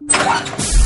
you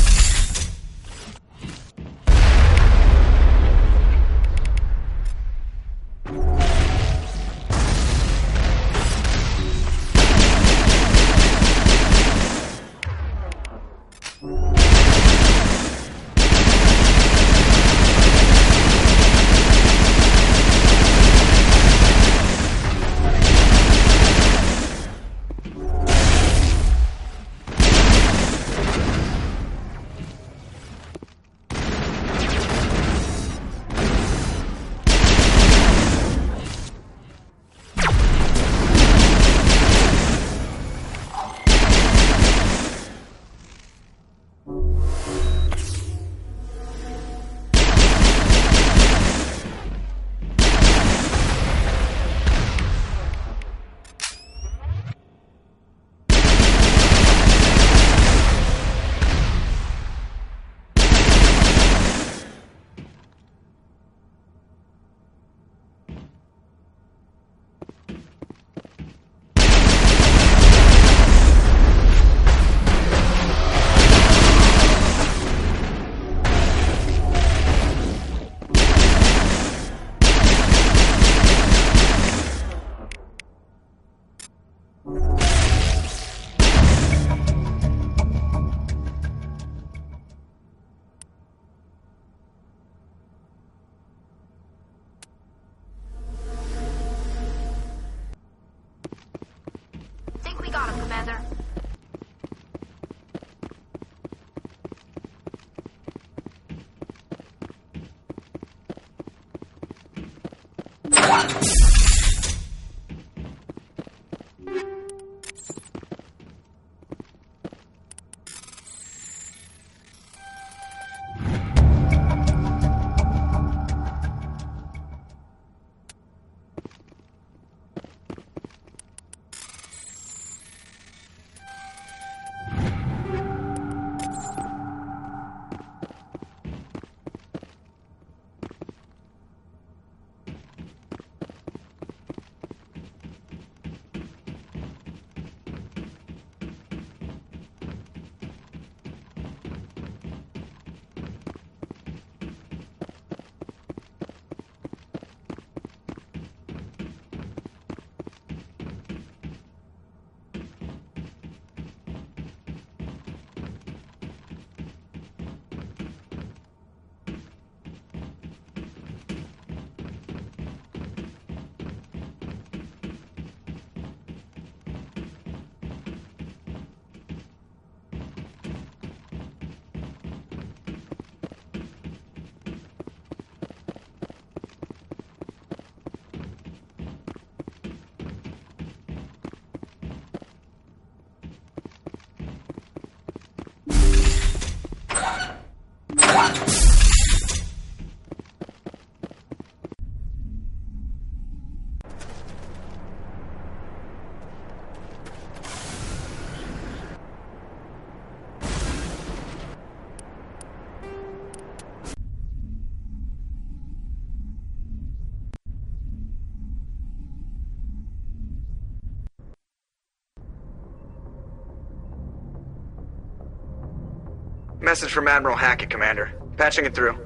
Message from Admiral Hackett, Commander. Patching it through.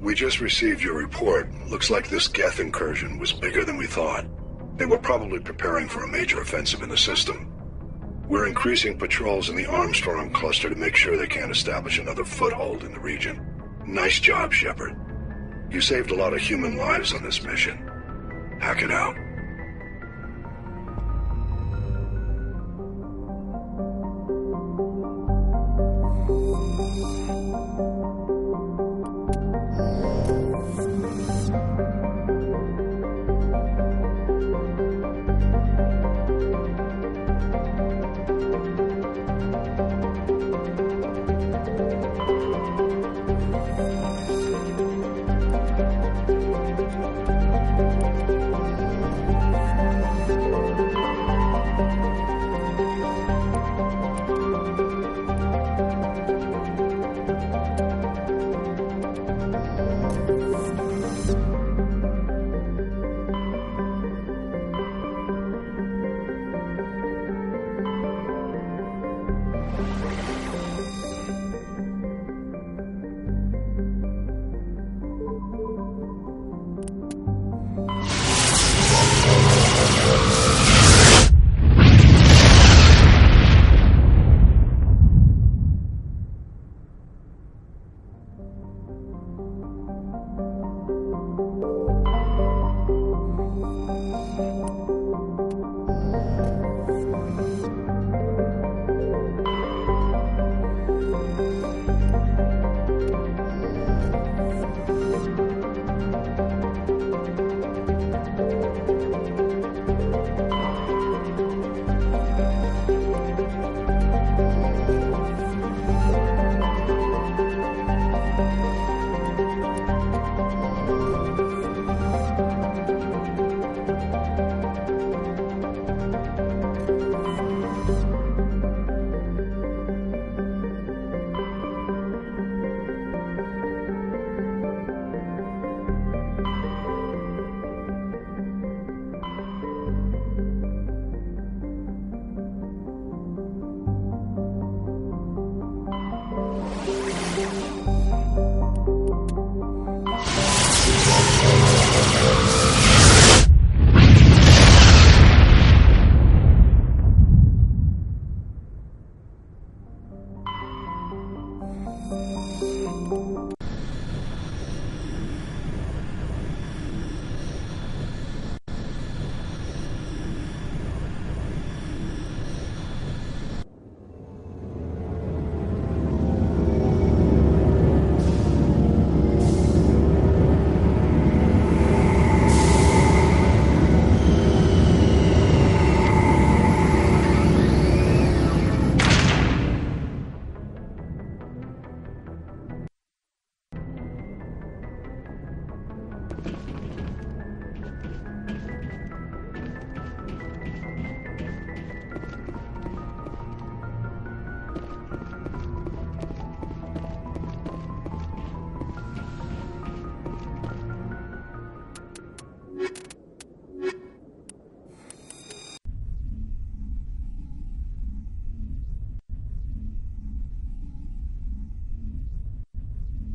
We just received your report. Looks like this Geth incursion was bigger than we thought. They were probably preparing for a major offensive in the system. We're increasing patrols in the Armstrong cluster to make sure they can't establish another foothold in the region. Nice job, Shepard. You saved a lot of human lives on this mission. Hackett out.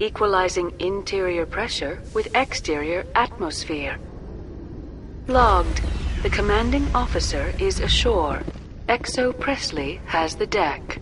Equalizing interior pressure with exterior atmosphere. Logged. The commanding officer is ashore. XO Pressly has the deck.